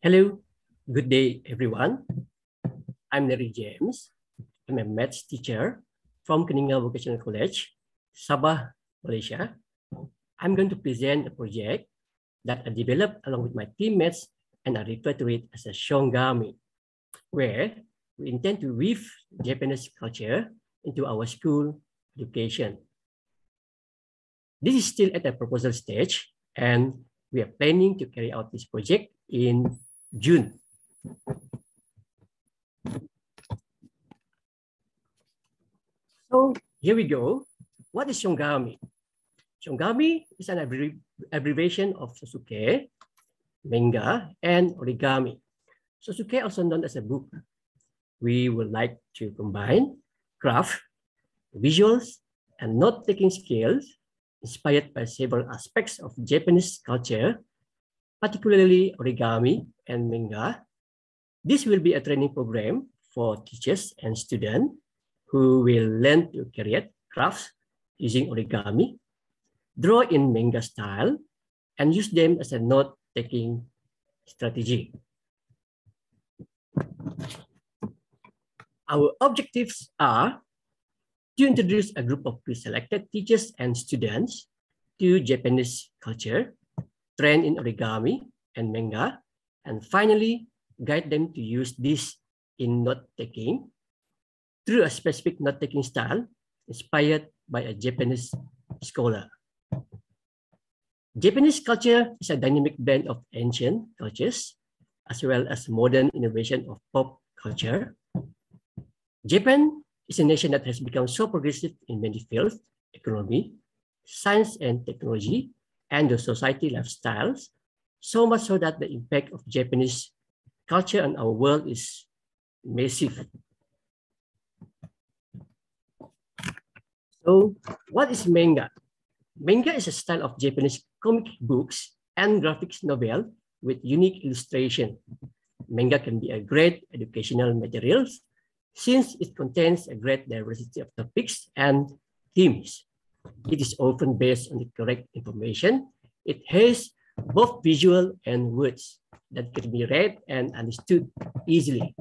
Hello, good day, everyone. I'm Larry James. I'm a maths teacher from Keningau Vocational College, Sabah, Malaysia. I'm going to present a project that I developed along with my teammates and I refer to it as a Shongami, where we intend to weave Japanese culture into our school education. This is still at the proposal stage, and we are planning to carry out this project in June. So here we go. What is Shongami? Shongami is an abbreviation of Sosuke, manga, and origami. Sosuke also known as a book. We would like to combine craft, visuals, and note-taking skills inspired by several aspects of Japanese culture, particularly origami and manga. This will be a training program for teachers and students who will learn to create crafts using origami, draw in manga style, and use them as a note-taking strategy. Our objectives are to introduce a group of pre-selected teachers and students to Japanese culture, trend in origami and manga, and finally, guide them to use this in note-taking through a specific note-taking style inspired by a Japanese scholar. Japanese culture is a dynamic blend of ancient cultures as well as modern innovation of pop culture. Japan is a nation that has become so progressive in many fields, economy, science and technology, and the society lifestyles, so much so that the impact of Japanese culture on our world is massive. So what is manga? Manga is a style of Japanese comic books and graphics novel with unique illustration. Manga can be a great educational materials since it contains a great diversity of topics and themes. It is often based on the correct information. It has both visual and words that can be read and understood easily.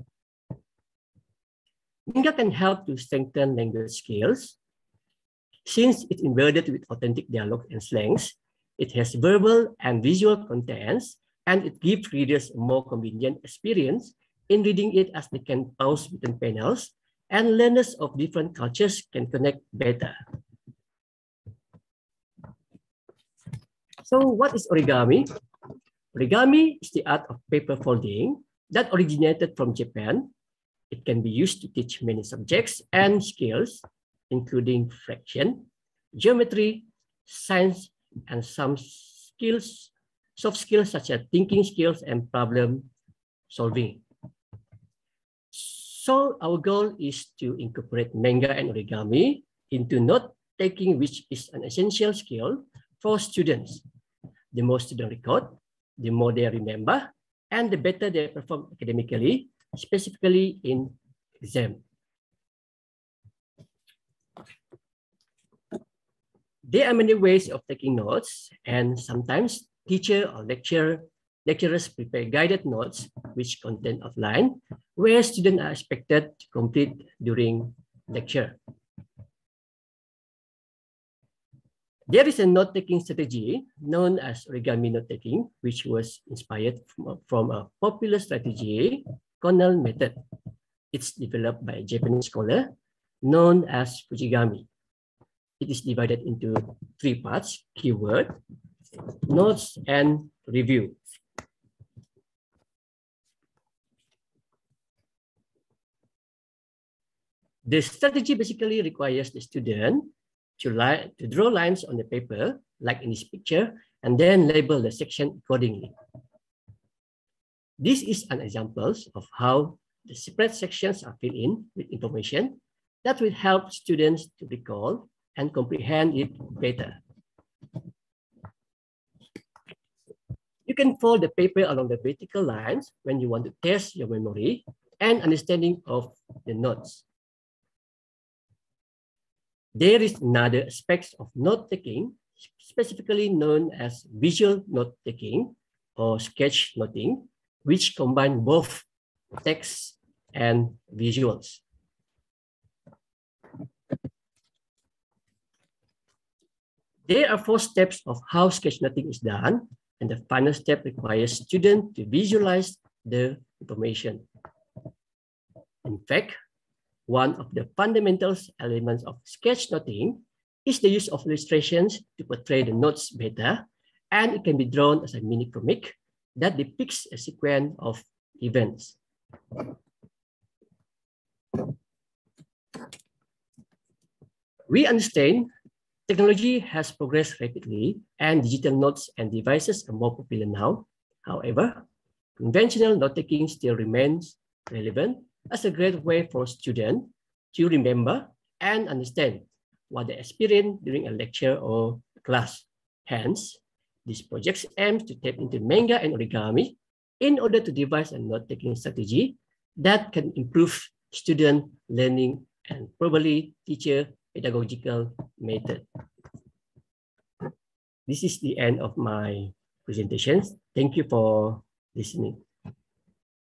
Manga can help to strengthen language skills. Since it's embedded with authentic dialogue and slangs, it has verbal and visual contents, and it gives readers a more convenient experience in reading it as they can pause between panels and learners of different cultures can connect better. So what is origami? Origami is the art of paper folding that originated from Japan. It can be used to teach many subjects and skills, including fraction, geometry, science, and some skills, soft skills such as thinking skills and problem solving. So our goal is to incorporate manga and origami into note taking, which is an essential skill for students. The more students record, the more they remember, and the better they perform academically, specifically in exam. There are many ways of taking notes, and sometimes teacher or lecturer lecturers prepare guided notes which contain outline where students are expected to complete during lecture. There is a note-taking strategy known as origami note-taking, which was inspired from, from a popular strategy, Cornell method. It's developed by a Japanese scholar known as Fujigami. It is divided into three parts, keyword, notes, and review. The strategy basically requires the student to, to draw lines on the paper, like in this picture, and then label the section accordingly. This is an example of how the separate sections are filled in with information that will help students to recall and comprehend it better. You can fold the paper along the vertical lines when you want to test your memory and understanding of the notes. There is another aspect of note-taking, specifically known as visual note-taking or sketch noting, which combine both text and visuals. There are four steps of how sketchnoting is done, and the final step requires students to visualize the information. In fact, one of the fundamental elements of sketchnoting is the use of illustrations to portray the notes better, and it can be drawn as a mini comic that depicts a sequence of events. We understand Technology has progressed rapidly and digital notes and devices are more popular now. However, conventional note-taking still remains relevant as a great way for students to remember and understand what they experience during a lecture or class. Hence, this project aims to tap into manga and origami in order to devise a note-taking strategy that can improve student learning and probably teacher pedagogical method. This is the end of my presentation. Thank you for listening.